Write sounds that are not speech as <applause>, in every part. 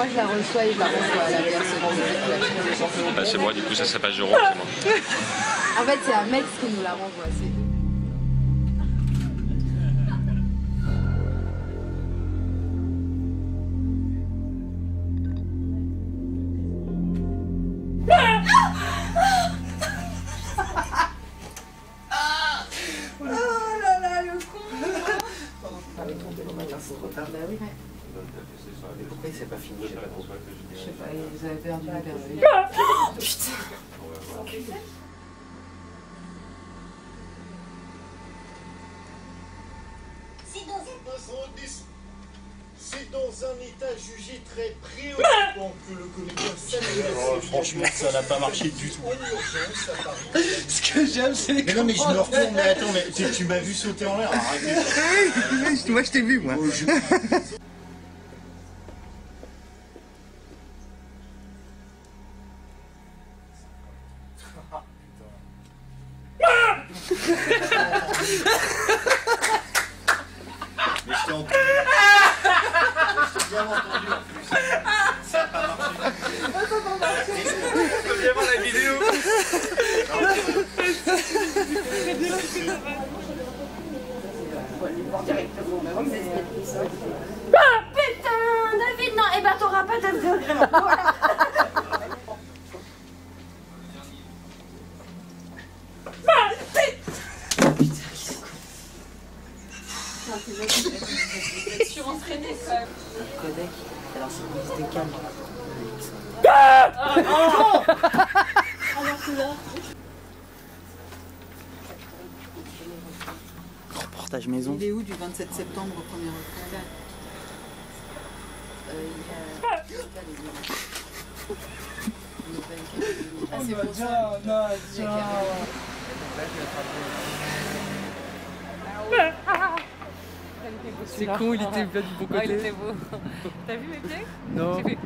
moi je la reçois et je la renvoie à la personne. Bah, c'est moi, du coup, ça serait pas Jérôme, c'est moi. En fait, c'est un mec qui nous la renvoie. La perruque. C'est dans un C'est dans un état jugé très préoccupant que le comédien <laughs> Samuel Oh, franchement, ça n'a pas marché du tout. <laughs> Ce que j'aime, c'est les Mais non, mais je me retourne, mais attends, mais tu, tu m'as vu sauter en l'air. <laughs> Moi, je t'ai vu, moi. 山本博士で。Reportage maison. Il est où du 27 septembre au 1er octobre Euh, il y a-. Ah, c'est pour ça. C'est con, il était bien du bon côté. il était beau. T'as vu mes pieds Non. J'ai fait-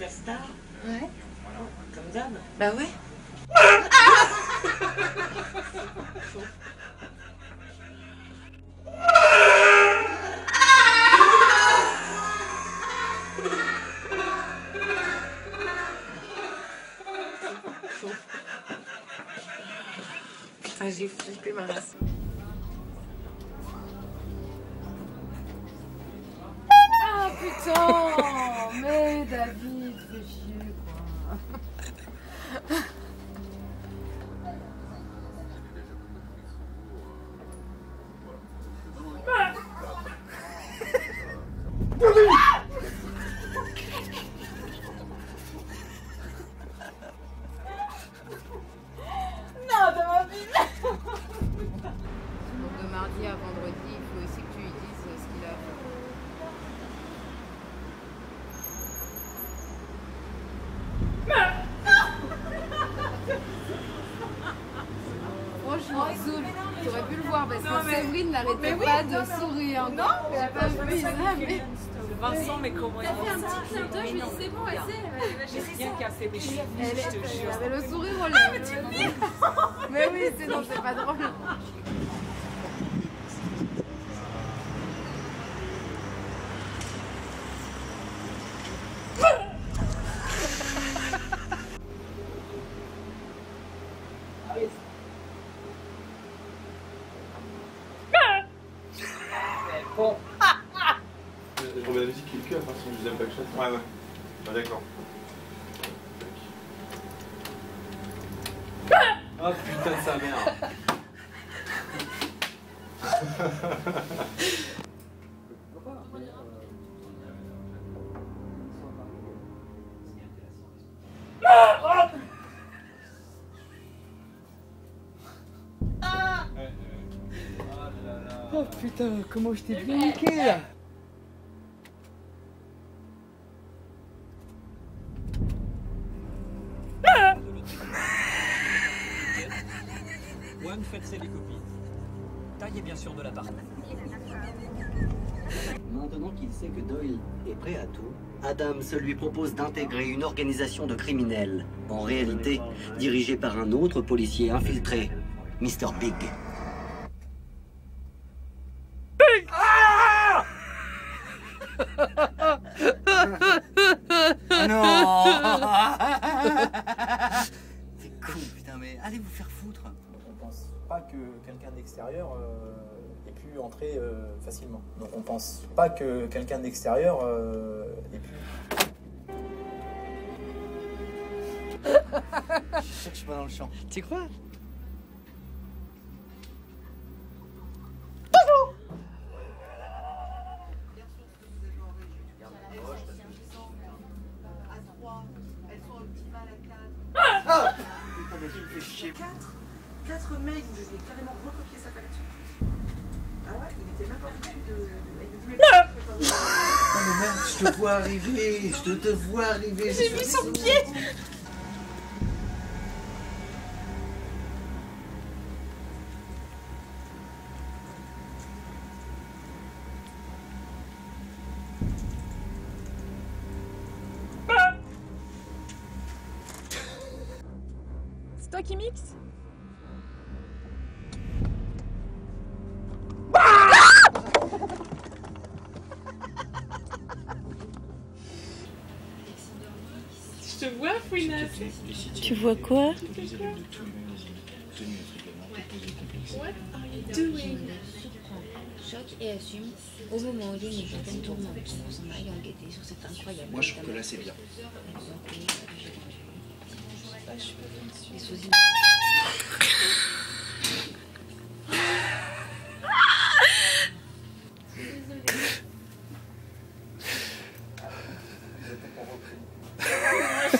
Ouais. Comme d'hab Bah ouais. Putain, j'ai flippé ma race. Zoul, tu aurais pu le voir parce que Séverine n'arrêtait pas de sourire. Non, elle a pas vu ça. Vincent, mais comment il fait un petit clin d'œil, je lui dis c'est bon, elle J'ai rien cassé, mais je suis Elle, je te elle jure. avait le sourire aux lèvres. Ah, mais tu Mais oui, sinon c'est pas drôle. Je remets la musique qui est que à partir du deuxième backshot. Ouais, ouais. Bah, d'accord. Ah putain de sa mère. <laughs> putain, comment je t'ai bien niqué là One, faites des copies. Taillez bien sûr de la part. Maintenant qu'il sait que Doyle est prêt à tout, Adams lui propose d'intégrer une organisation de criminels, en réalité dirigée par un autre policier infiltré, Mr. Big. <laughs> C'est con, putain, mais allez vous faire foutre. On pense pas que quelqu'un d'extérieur euh, ait pu entrer euh, facilement. Donc on pense pas que quelqu'un d'extérieur euh, ait pu. Je suis sûr que je suis pas dans le champ. Tu crois? Putain, mais tu me fais chier. 4 mails, vous avez carrément recopié sa facture. Ah ouais, il était même pas foutu de. Oh mais merde, je te vois arriver, je te, te vois arriver. J'ai vu son pied Je te vois, Fouinasse. Tu vois quoi? What are you doing? Choc et assume au moment où il y a une certaine tourmente. On s'en aille enquêter sur cette incroyable. Moi je trouve que là c'est bien. Les sous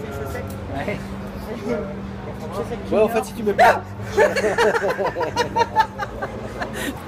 tes chaussettes. Ouais. Chaussettes Ouais, en fait, si tu me pas. <laughs>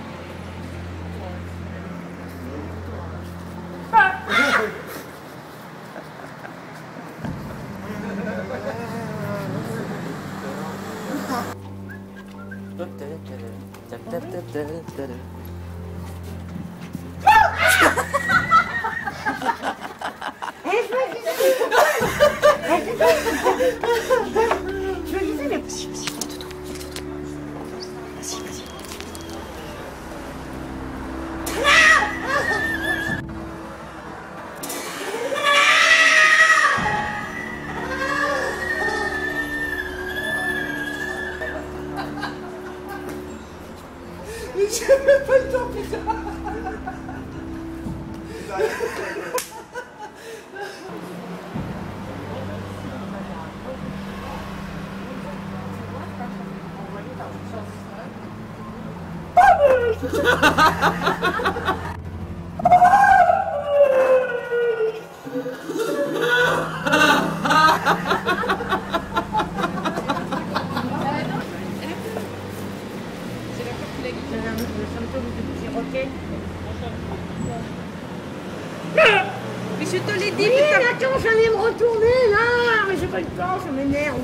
Mais je te l'ai dit, Oui, putain. mais attends, j'allais me retourner, là Mais j'ai pas le temps, ça m'énerve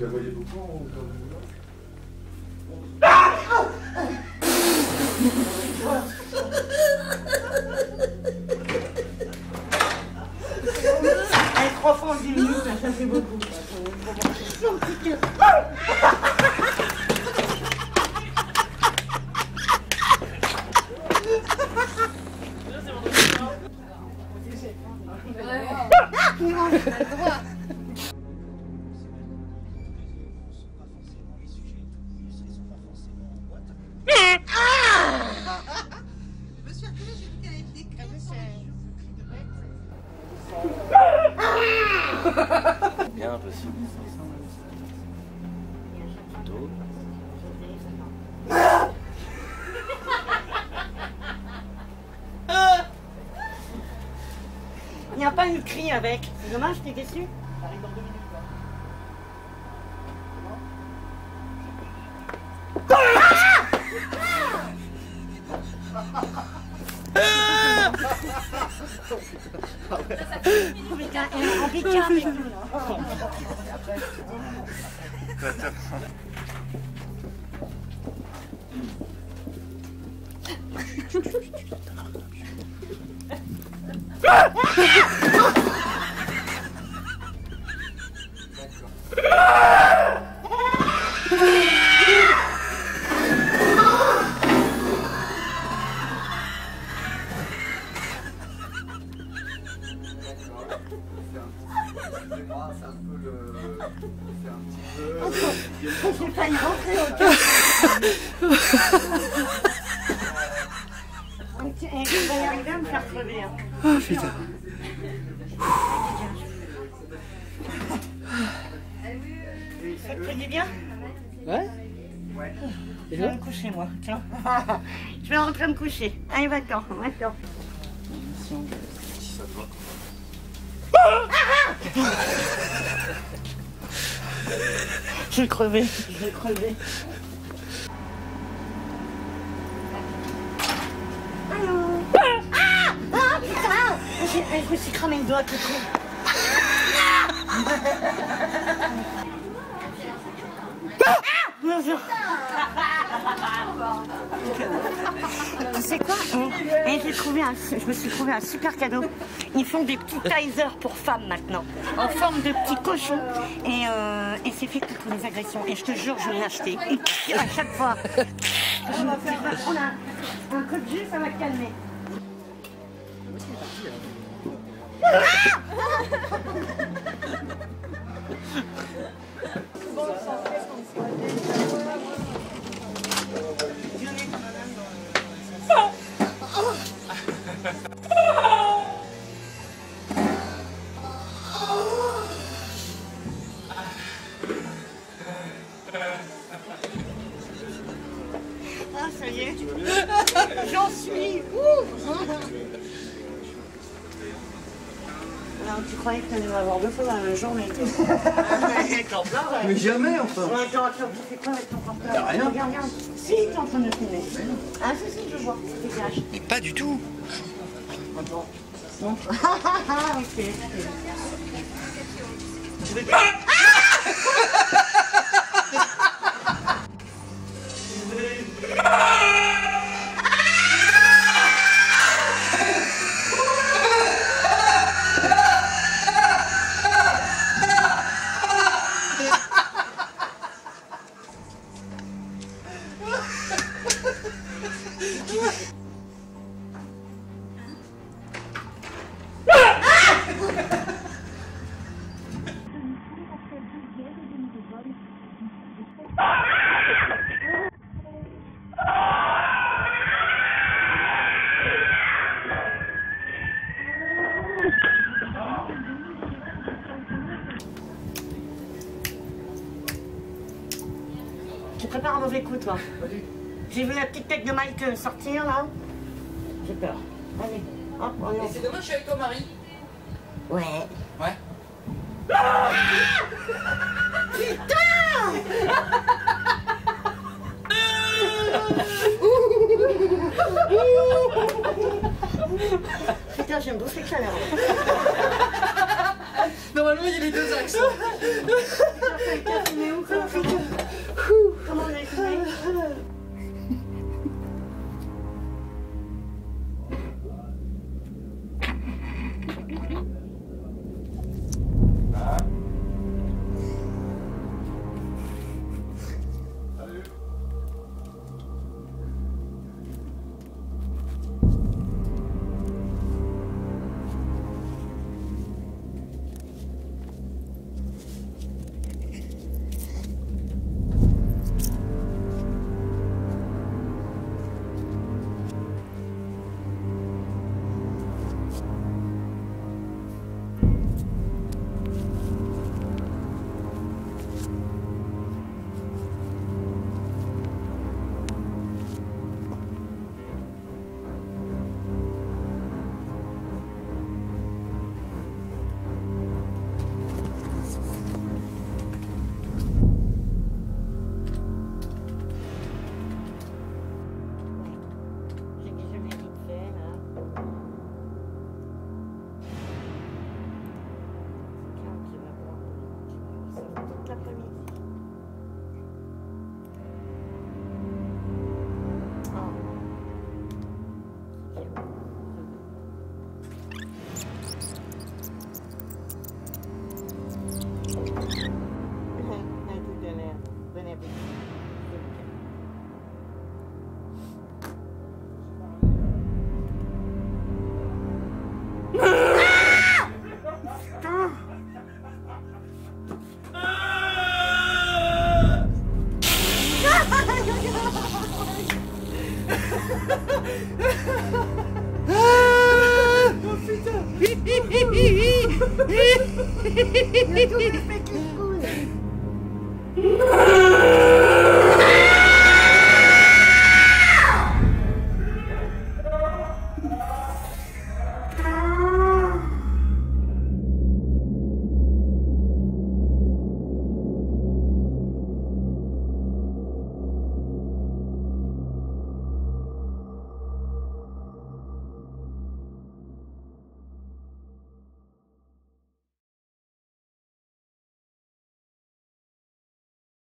tu la voyais beaucoup en Allez, trois fois en 10 minutes, ça fait beaucoup. Son petit cœur. Ouais, avec. C'est dommage, t'es déçu Oh, putain, eh, en piquant Yeah! Je vais me coucher, moi. Tiens. <laughs> Je vais rentrer me coucher. Allez, va-t'en, va-t'en. Si ça te va. Je vais crever, je vais crever. Allô Ah Ah putain J'ai- Je me suis cramé le doigt, tout con. <laughs> Bonjour. Tu sais quoi Eh, trouvé un, Je me suis trouvé un super cadeau. Ils font des petits tasers pour femmes maintenant, en forme de petits cochons. Et, euh, et c'est fait contre les agressions. Et je te jure, je vais l'acheter. Et à chaque fois. Je me fais pas prendre un, un coup de jus, ça va calmer. Ah, ça y est. <laughs> J'en suis. Ouh. Alors, tu croyais que tu allais m'avoir deux fois dans la même journée <laughs> Mais jamais, enfin. Ouais, Attends, attends, tu fais quoi avec ton portable rien. Regarde, regarde. Si, t'es en train de filmer. Ah, si, si, je vois. Dégage. Mais pas du tout. Non. Ah, <laughs> ok. Toi. J'ai vu la petite tête de Mike euh, sortir, là. J'ai peur. Allez, hop, on. C'est dommage, je suis avec ton mari. Ouais. Ouais. Putain, j'aime beaucoup ça, là. freaking cooler. <laughs>